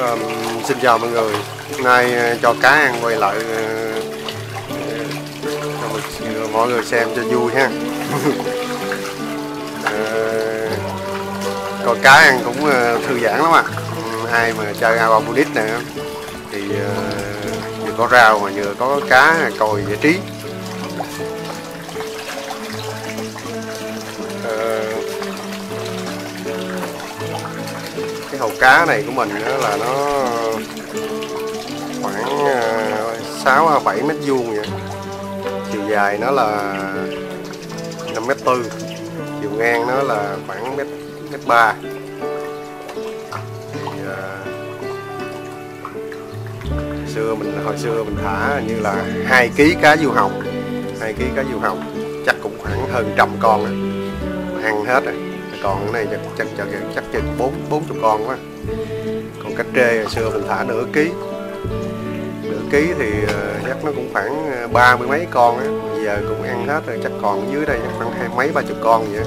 à, xin chào mọi người. Hôm nay ờ, cho cá ăn quay lại ờ, cho mọi- người xem cho vui ha. Còn ờ, Coi cá ăn cũng thư giãn lắm à. Ai mà chơi aquaponics này thì vừa có rau mà vừa có cá coi giải trí. Cái cá này của mình đó là nó khoảng ờ, sáu bảy mét vuông vậy. Chiều dài nó là 5 mét tư chiều ngang nó là khoảng mét mét ba. Ờ, xưa mình hồi xưa mình thả như là hai ký cá diêu hồng hai ký cá diêu hồng chắc cũng khoảng hơn trăm con á ăn hết rồi còn cái này chắc chắc chắc chắc chừng bốn bốn chục con quá. Còn cá trê hồi xưa mình thả nửa ký. Nửa ký thì ờ, chắc nó cũng khoảng ờ, ba mươi mấy con á. Bây giờ cũng ăn hết rồi, chắc còn dưới đây chắc khoảng hai mấy, ba chục con vậy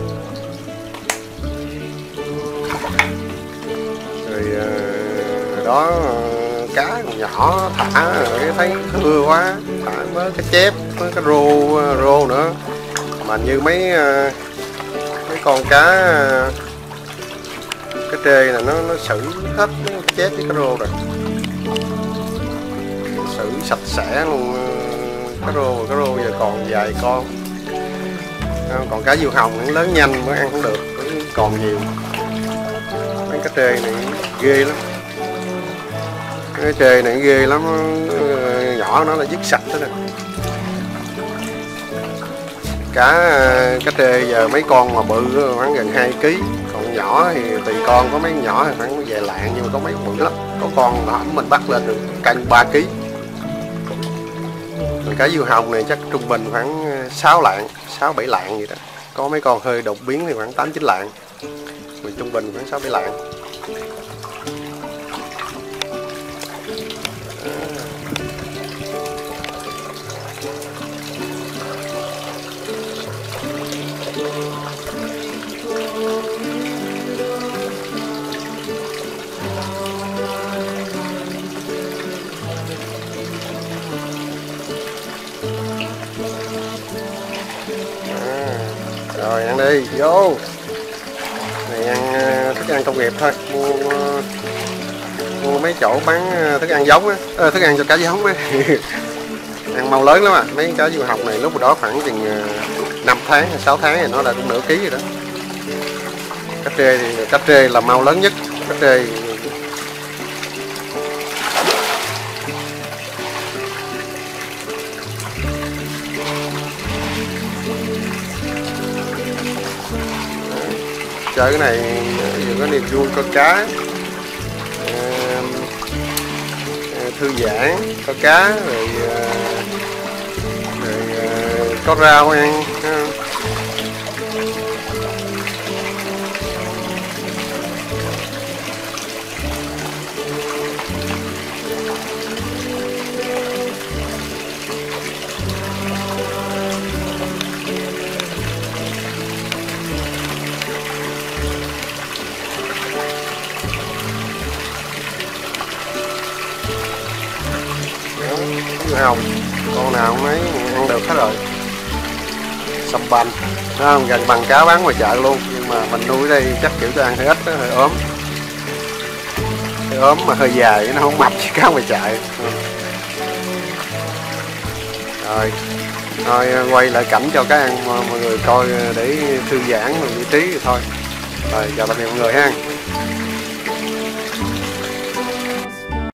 rồi ờ, đó, cá còn nhỏ, thả cái thấy thưa quá. Thả mới cá chép, mới cá rô rô nữa. Mà như mấy con cá, cái trê là nó nó xử hết, nó chết cái với rô rồi. Xử sạch sẽ luôn ờ, cá rô cá rô giờ còn vài con. Ờ, còn cá diều hồng nó lớn nhanh mới ăn không được, còn nhiều. Mấy cá trê này ghê lắm. Cái trê này ghê lắm ờ, nhỏ nó là dứt sạch đó nè cá ờ, cá trê giờ mấy con mà bự khoảng gần 2 kg còn nhỏ thì tùy con, có mấy con nhỏ thì khoảng vài lạng, nhưng mà có mấy con bự lắm. Có con là mình bắt lên được cân 3 kg rồi cá diêu hồng này chắc trung bình khoảng ờ, 6 lạng 6 7 lạng gì đó. Có mấy con hơi đột biến thì khoảng 8 9 lạng. Mình trung bình khoảng 6 7 lạng. Rồi ăn đi. Vô. Này ăn ờ, thức ăn công nghiệp thôi. Mua ờ, mua mấy chỗ bán ờ, thức ăn giống á. À, thức ăn cho cá giống á. Ăn mau lớn lắm à. Mấy cá diều học này lúc đó khoảng chừng 5 tháng hay 6 tháng thì nó là cũng nửa ký rồi đó. Cá trê thì cá trê là mau lớn nhất. Cá trê chơi cái này vừa có niềm vui có cá. Ờ, ờ, thư giãn có cá rồi ờ, có rau ăn hồng con nào cũng ấy ăn được hết rồi sâm banh nó không gần bằng cá bán ngoài chợ luôn, nhưng mà mình nuôi đây chắc kiểu cho ăn hơi ít hơi ốm. Hơi ốm mà hơi dài, nó không mập chứ cá ngoài chợ. Rồi, thôi, quay lại cảnh cho cái ăn, mọi người coi để thư giãn vị trí thì thôi. Rồi, chào tạm biệt mọi người ha.